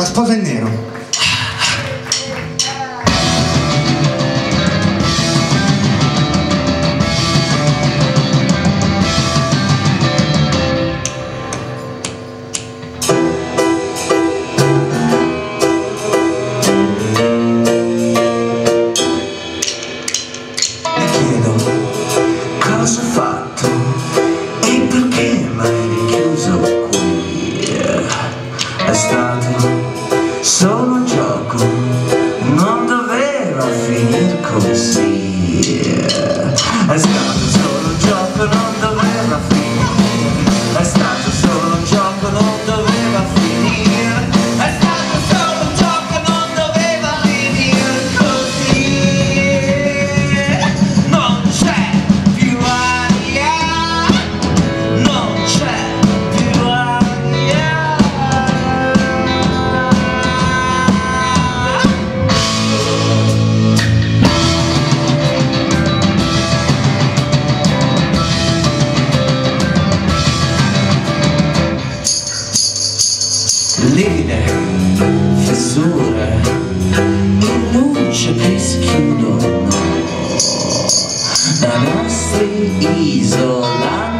La sposa in nero. go. Liquida, fissura, inútil diz que não. Na nossa isolada.